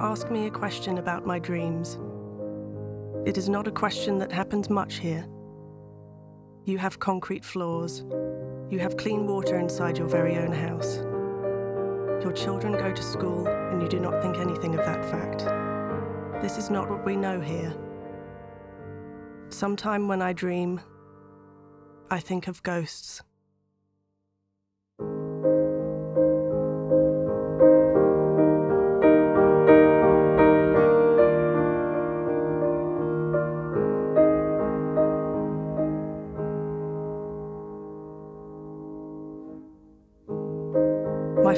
ask me a question about my dreams. It is not a question that happens much here. You have concrete floors. You have clean water inside your very own house. Your children go to school, and you do not think anything of that fact. This is not what we know here. Sometime when I dream, I think of ghosts.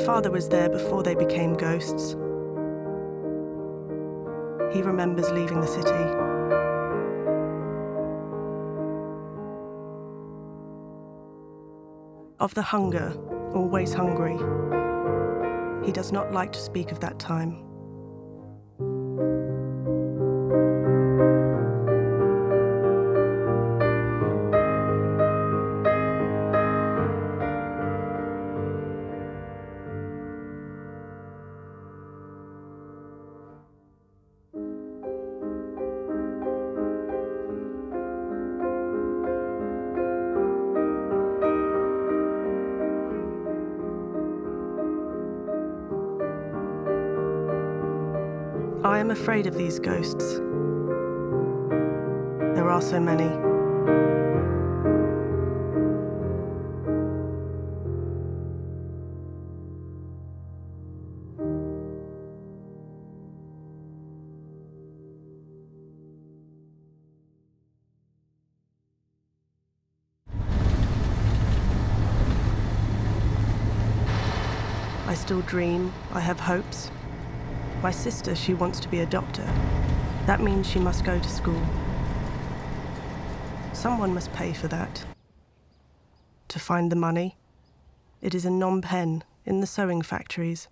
Father was there before they became ghosts. He remembers leaving the city. Of the hunger, always hungry. He does not like to speak of that time. Am afraid of these ghosts. There are so many. I still dream, I have hopes. My sister, she wants to be a doctor. That means she must go to school. Someone must pay for that. To find the money. It is in Phnom in the sewing factories.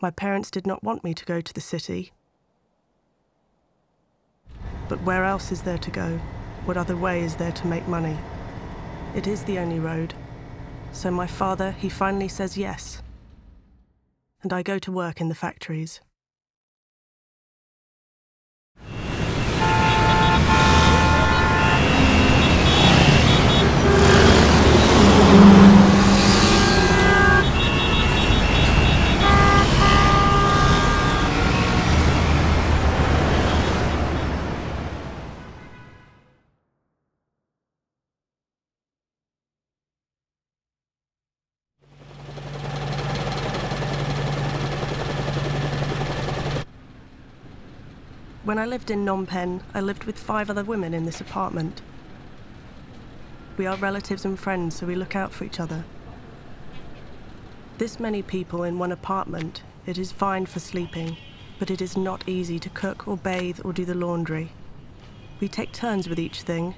My parents did not want me to go to the city. But where else is there to go? What other way is there to make money? It is the only road. So my father, he finally says yes and I go to work in the factories. When I lived in Phnom Penh, I lived with five other women in this apartment. We are relatives and friends, so we look out for each other. This many people in one apartment, it is fine for sleeping, but it is not easy to cook or bathe or do the laundry. We take turns with each thing.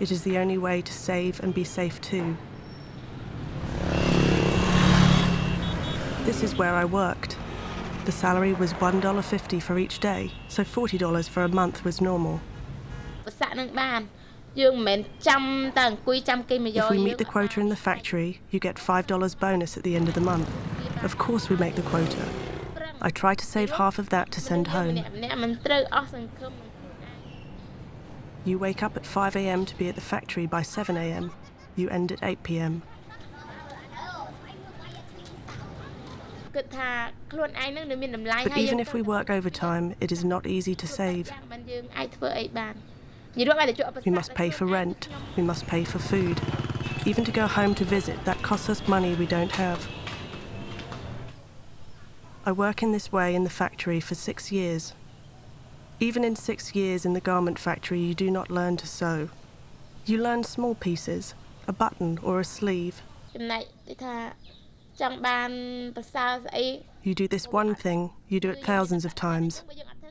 It is the only way to save and be safe too. This is where I worked. The salary was $1.50 for each day, so $40 for a month was normal. If we meet the quota in the factory, you get $5 bonus at the end of the month. Of course we make the quota. I try to save half of that to send home. You wake up at 5 a.m. to be at the factory by 7 a.m. You end at 8 p.m. But even if we work overtime, it is not easy to save. We must pay for rent, we must pay for food. Even to go home to visit, that costs us money we don't have. I work in this way in the factory for six years. Even in six years in the garment factory, you do not learn to sew. You learn small pieces, a button or a sleeve. You do this one thing, you do it thousands of times,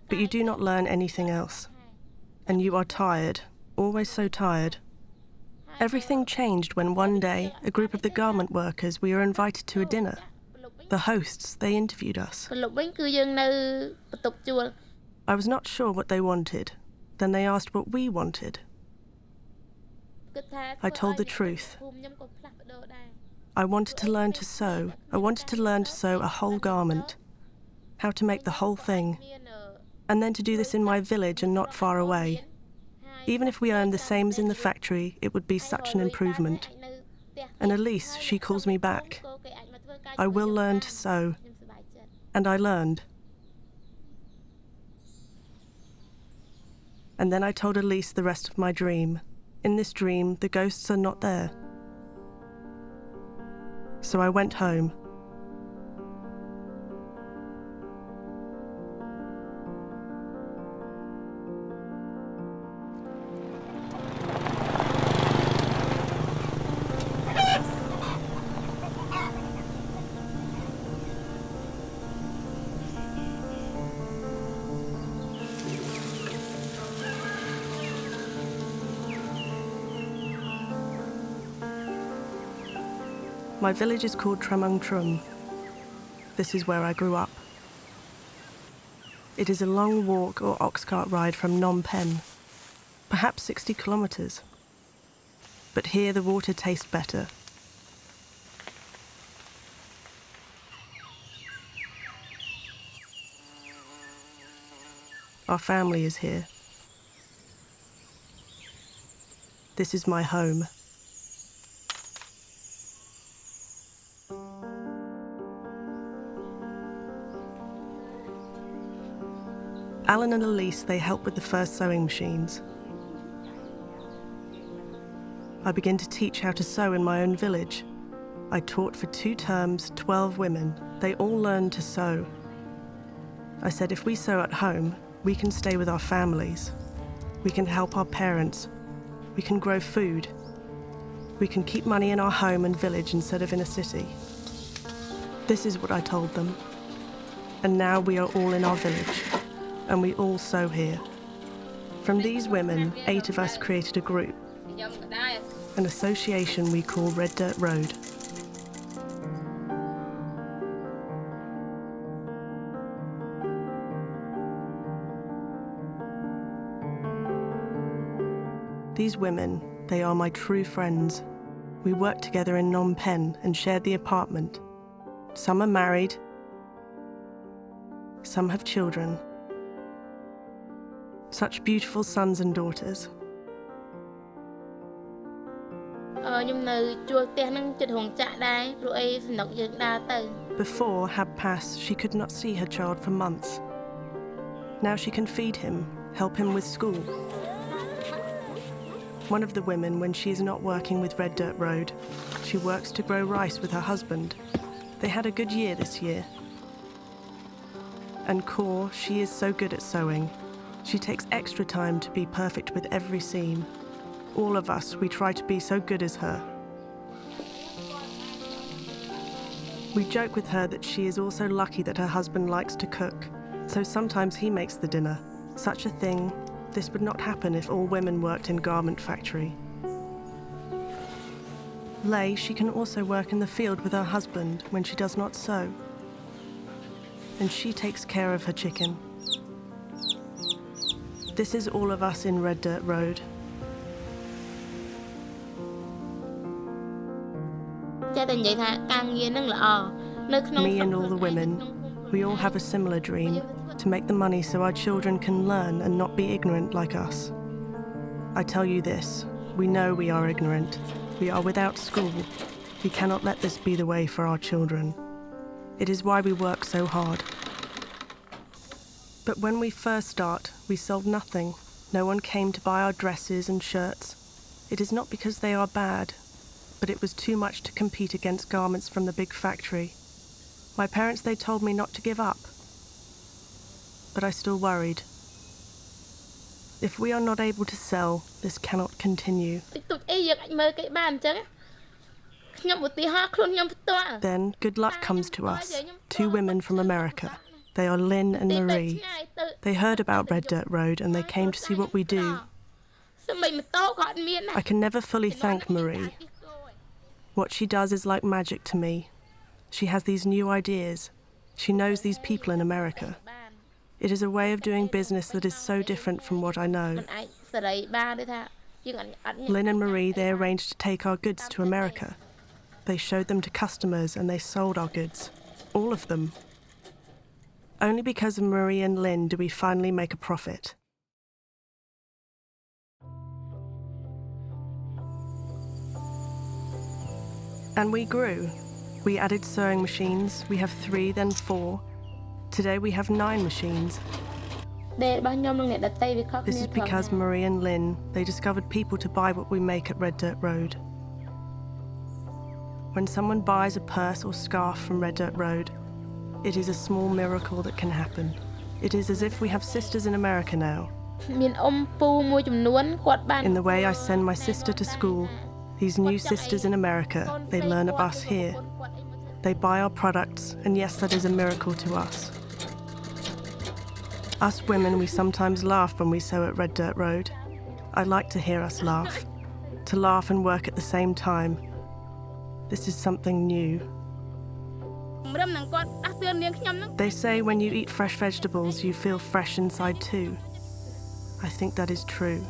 but you do not learn anything else. And you are tired, always so tired. Everything changed when one day, a group of the garment workers, we were invited to a dinner. The hosts, they interviewed us. I was not sure what they wanted. Then they asked what we wanted. I told the truth. I wanted to learn to sew. I wanted to learn to sew a whole garment, how to make the whole thing, and then to do this in my village and not far away. Even if we earned the same as in the factory, it would be such an improvement. And Elise, she calls me back. I will learn to sew. And I learned. And then I told Elise the rest of my dream. In this dream, the ghosts are not there. So I went home. My village is called Tramung Trum. This is where I grew up. It is a long walk or ox cart ride from Phnom Penh, perhaps 60 kilometres. But here the water tastes better. Our family is here. This is my home. Alan and Elise, they help with the first sewing machines. I begin to teach how to sew in my own village. I taught for two terms 12 women. They all learned to sew. I said if we sew at home, we can stay with our families. We can help our parents. We can grow food. We can keep money in our home and village instead of in a city. This is what I told them. And now we are all in our village and we all sew here. From these women, eight of us created a group, an association we call Red Dirt Road. These women, they are my true friends. We worked together in Phnom Penh and shared the apartment. Some are married, some have children, such beautiful sons and daughters. Before Hab Pass, she could not see her child for months. Now she can feed him, help him with school. One of the women, when she is not working with Red Dirt Road, she works to grow rice with her husband. They had a good year this year. And Core, she is so good at sewing. She takes extra time to be perfect with every seam. All of us, we try to be so good as her. We joke with her that she is also lucky that her husband likes to cook, so sometimes he makes the dinner. Such a thing, this would not happen if all women worked in garment factory. Lay, she can also work in the field with her husband when she does not sew. And she takes care of her chicken. This is all of us in Red Dirt Road. Me and all the women, we all have a similar dream to make the money so our children can learn and not be ignorant like us. I tell you this we know we are ignorant. We are without school. We cannot let this be the way for our children. It is why we work so hard. But when we first start, we sold nothing. No one came to buy our dresses and shirts. It is not because they are bad, but it was too much to compete against garments from the big factory. My parents, they told me not to give up. But I still worried. If we are not able to sell, this cannot continue. Then good luck comes to us, two women from America. They are Lynn and Marie. They heard about Red Dirt Road and they came to see what we do. I can never fully thank Marie. What she does is like magic to me. She has these new ideas. She knows these people in America. It is a way of doing business that is so different from what I know. Lynn and Marie, they arranged to take our goods to America. They showed them to customers and they sold our goods. All of them only because of Marie and Lynn do we finally make a profit. And we grew. We added sewing machines. We have three, then four. Today we have nine machines. This is because Marie and Lynn, they discovered people to buy what we make at Red Dirt Road. When someone buys a purse or scarf from Red Dirt Road, it is a small miracle that can happen. It is as if we have sisters in America now. In the way I send my sister to school, these new sisters in America, they learn of us here. They buy our products, and yes, that is a miracle to us. Us women, we sometimes laugh when we sew at Red Dirt Road. I like to hear us laugh, to laugh and work at the same time. This is something new. They say when you eat fresh vegetables, you feel fresh inside too. I think that is true.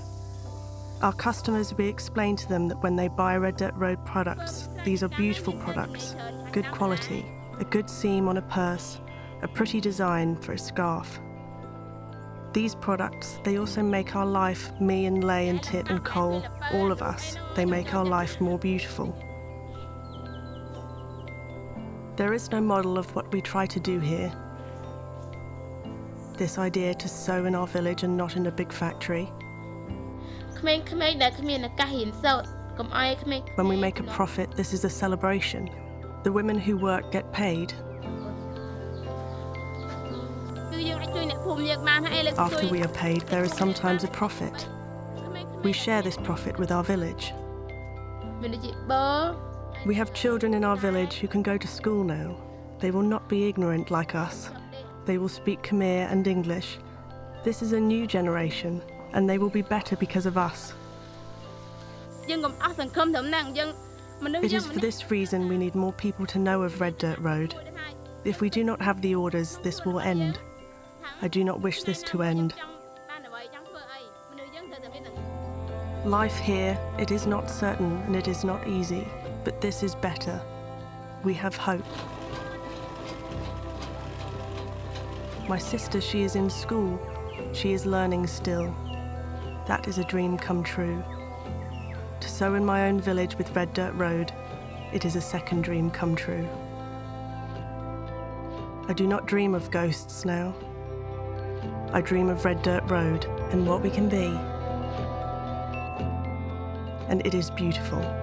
Our customers, we explain to them that when they buy Red Dirt Road products, these are beautiful products, good quality, a good seam on a purse, a pretty design for a scarf. These products, they also make our life, me and Lay and Tit and Cole, all of us, they make our life more beautiful. There is no model of what we try to do here. This idea to sew in our village and not in a big factory. When we make a profit, this is a celebration. The women who work get paid. After we are paid, there is sometimes a profit. We share this profit with our village. We have children in our village who can go to school now. They will not be ignorant like us. They will speak Khmer and English. This is a new generation, and they will be better because of us. It is for this reason we need more people to know of Red Dirt Road. If we do not have the orders, this will end. I do not wish this to end. Life here, it is not certain and it is not easy but this is better. We have hope. My sister, she is in school. She is learning still. That is a dream come true. To sew in my own village with Red Dirt Road, it is a second dream come true. I do not dream of ghosts now. I dream of Red Dirt Road and what we can be and it is beautiful.